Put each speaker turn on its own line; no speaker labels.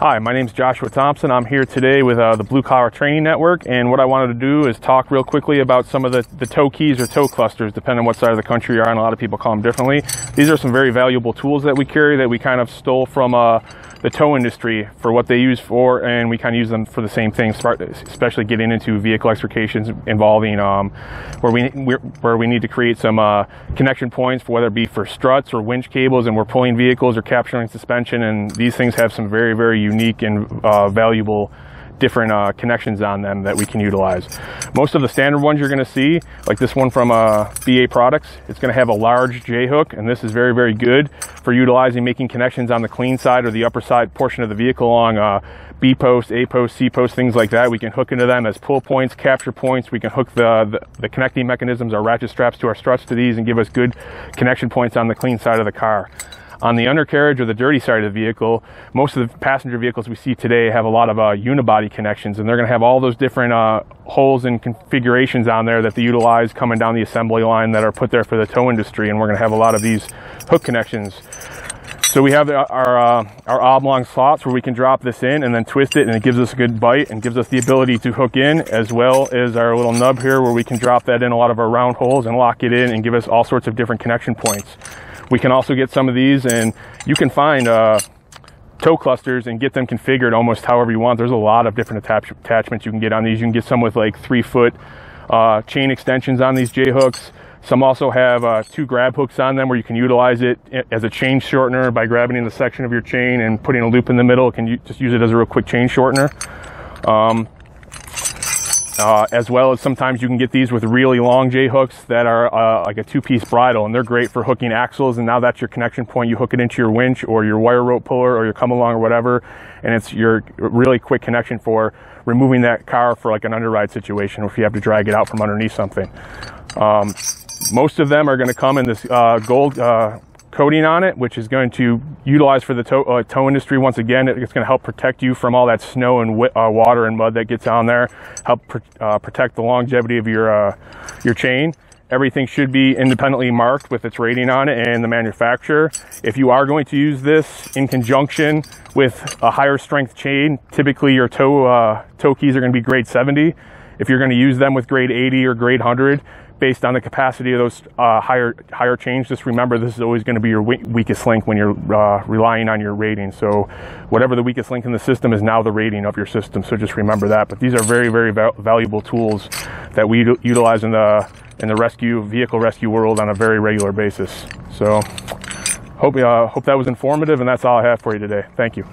Hi, my name is Joshua Thompson. I'm here today with uh, the Blue Collar Training Network, and what I wanted to do is talk real quickly about some of the, the tow keys or tow clusters, depending on what side of the country you're on. A lot of people call them differently. These are some very valuable tools that we carry that we kind of stole from uh, the tow industry for what they use for, and we kind of use them for the same thing, especially getting into vehicle extrications involving um, where we where we need to create some uh, connection points for whether it be for struts or winch cables, and we're pulling vehicles or capturing suspension, and these things have some very very unique and uh, valuable different uh, connections on them that we can utilize. Most of the standard ones you're going to see, like this one from uh, BA Products, it's going to have a large J hook, and this is very, very good for utilizing making connections on the clean side or the upper side portion of the vehicle along uh, B post, A post, C post, things like that. We can hook into them as pull points, capture points. We can hook the, the, the connecting mechanisms, our ratchet straps to our struts to these and give us good connection points on the clean side of the car. On the undercarriage or the dirty side of the vehicle, most of the passenger vehicles we see today have a lot of uh, unibody connections, and they're going to have all those different uh, holes and configurations on there that they utilize coming down the assembly line that are put there for the tow industry, and we're going to have a lot of these hook connections. So we have our, uh, our oblong slots where we can drop this in and then twist it and it gives us a good bite and gives us the ability to hook in as well as our little nub here where we can drop that in a lot of our round holes and lock it in and give us all sorts of different connection points. We can also get some of these and you can find uh, tow clusters and get them configured almost however you want. There's a lot of different attach attachments you can get on these. You can get some with like three foot uh, chain extensions on these J hooks. Some also have uh, two grab hooks on them where you can utilize it as a chain shortener by grabbing in the section of your chain and putting a loop in the middle. You can you just use it as a real quick chain shortener. Um, uh, as well as sometimes you can get these with really long J hooks that are uh, like a two-piece bridle and they're great for hooking axles and now that's your connection point. You hook it into your winch or your wire rope puller or your come along or whatever and it's your really quick connection for removing that car for like an underride situation if you have to drag it out from underneath something. Um, most of them are going to come in this uh, gold uh, coating on it, which is going to utilize for the tow, uh, tow industry. Once again, it's going to help protect you from all that snow and uh, water and mud that gets on there, help pr uh, protect the longevity of your, uh, your chain. Everything should be independently marked with its rating on it and the manufacturer. If you are going to use this in conjunction with a higher strength chain, typically your tow, uh, tow keys are going to be grade 70. If you're going to use them with grade 80 or grade 100, based on the capacity of those uh, higher higher chains. Just remember, this is always going to be your weakest link when you're uh, relying on your rating. So, whatever the weakest link in the system is now the rating of your system. So just remember that. But these are very very val valuable tools that we utilize in the in the rescue vehicle rescue world on a very regular basis. So, hope uh, hope that was informative, and that's all I have for you today. Thank you.